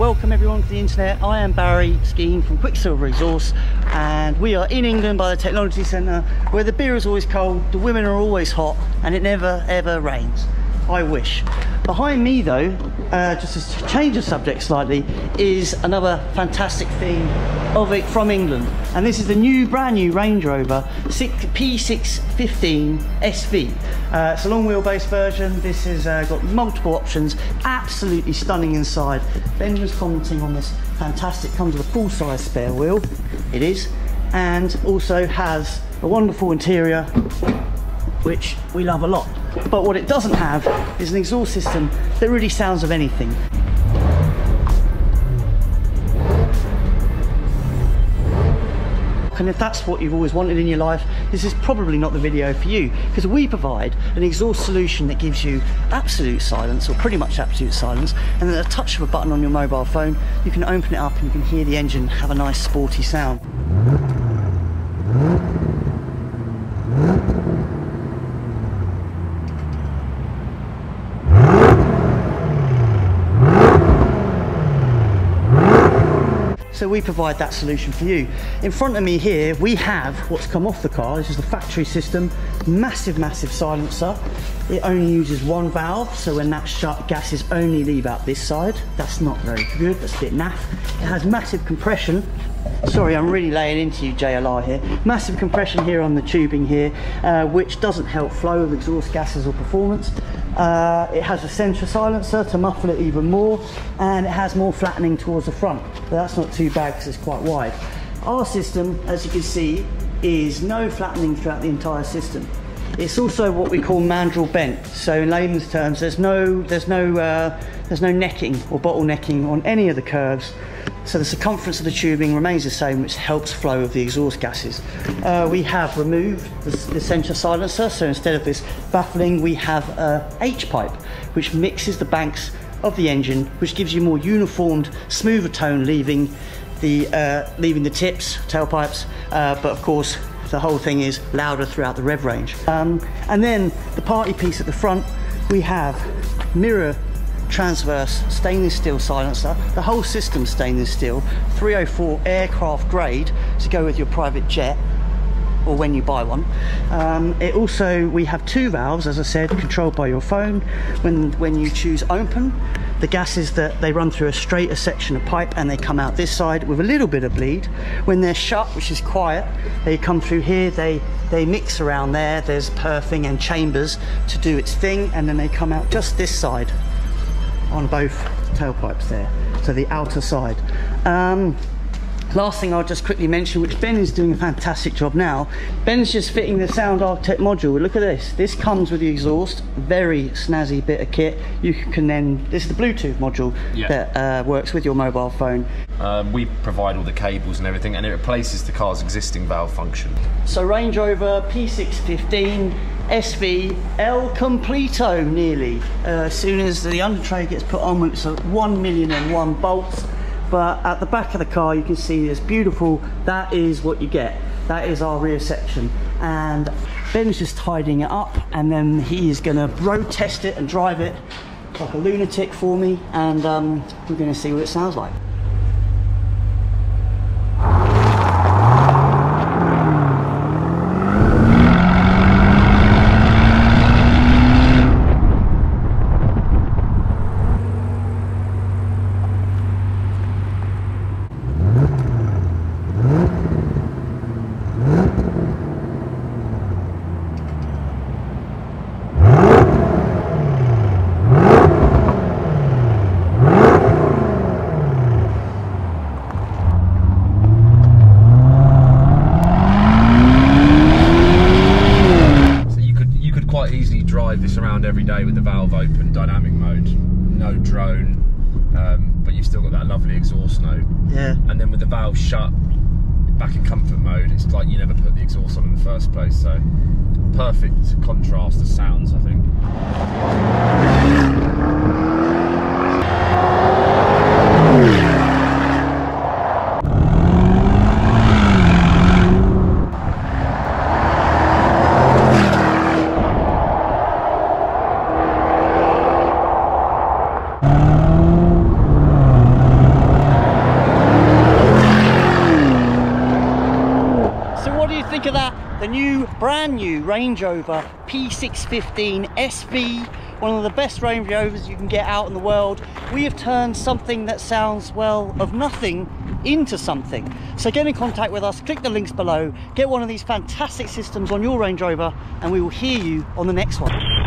welcome everyone to the internet. I am Barry Skeen from Quicksilver Resource and we are in England by the Technology Centre where the beer is always cold, the women are always hot and it never ever rains. I wish. Behind me though, uh, just to change the subject slightly, is another fantastic thing of it from England. And this is the new, brand new Range Rover P615 SV. Uh, it's a long wheelbase version. This has uh, got multiple options, absolutely stunning inside. Ben was commenting on this fantastic, comes with a full size spare wheel. It is. And also has a wonderful interior which we love a lot. But what it doesn't have is an exhaust system that really sounds of anything. And if that's what you've always wanted in your life, this is probably not the video for you because we provide an exhaust solution that gives you absolute silence or pretty much absolute silence. And at a touch of a button on your mobile phone, you can open it up and you can hear the engine have a nice sporty sound. So we provide that solution for you. In front of me here, we have what's come off the car. This is the factory system, massive, massive silencer. It only uses one valve, so when that's shut, gases only leave out this side. That's not very good, that's a bit naff. It has massive compression. Sorry, I'm really laying into you, JLR here. Massive compression here on the tubing here, uh, which doesn't help flow of exhaust gases or performance. Uh, it has a central silencer to muffle it even more and it has more flattening towards the front. But that's not too bad because it's quite wide. Our system as you can see is no flattening throughout the entire system it's also what we call mandrel bent. So in layman's terms there's no there's no uh, there's no necking or bottlenecking on any of the curves. So the circumference of the tubing remains the same, which helps flow of the exhaust gases. Uh, we have removed the, the central silencer, so instead of this baffling, we have a H-pipe, which mixes the banks of the engine, which gives you more uniformed, smoother tone, leaving the uh, leaving the tips, tailpipes, uh, but of course the whole thing is louder throughout the rev range. Um, and then the party piece at the front, we have mirror transverse stainless steel silencer. The whole system stainless steel, 304 aircraft grade to go with your private jet or when you buy one. Um, it also, we have two valves, as I said, controlled by your phone. When, when you choose open, the gases that they run through a straighter section of pipe and they come out this side with a little bit of bleed. When they're shut, which is quiet, they come through here, they, they mix around there, there's perfing and chambers to do its thing, and then they come out just this side on both tailpipes there, so the outer side. Um, last thing I'll just quickly mention, which Ben is doing a fantastic job now, Ben's just fitting the Sound Architect module. Look at this. This comes with the exhaust, very snazzy bit of kit. You can then, this is the Bluetooth module yeah. that uh, works with your mobile phone. Um, we provide all the cables and everything, and it replaces the car's existing valve function. So Range Rover P615 SV El Completo nearly. Uh, as soon as the under tray gets put on, it's a 1 million and one bolts. But at the back of the car, you can see this beautiful, that is what you get. That is our rear section. And Ben's just tidying it up and then he's gonna road test it and drive it like a lunatic for me. And um, we're gonna see what it sounds like. Drive this around every day with the valve open, dynamic mode, no drone, um, but you've still got that lovely exhaust note. Yeah. And then with the valve shut, back in comfort mode, it's like you never put the exhaust on in the first place. So perfect contrast of sounds, I think. Brand new Range Rover P615 SV, one of the best Range Rovers you can get out in the world. We have turned something that sounds, well, of nothing into something. So get in contact with us, click the links below, get one of these fantastic systems on your Range Rover, and we will hear you on the next one.